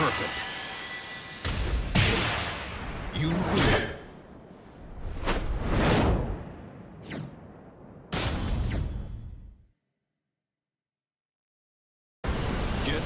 Perfect. You win.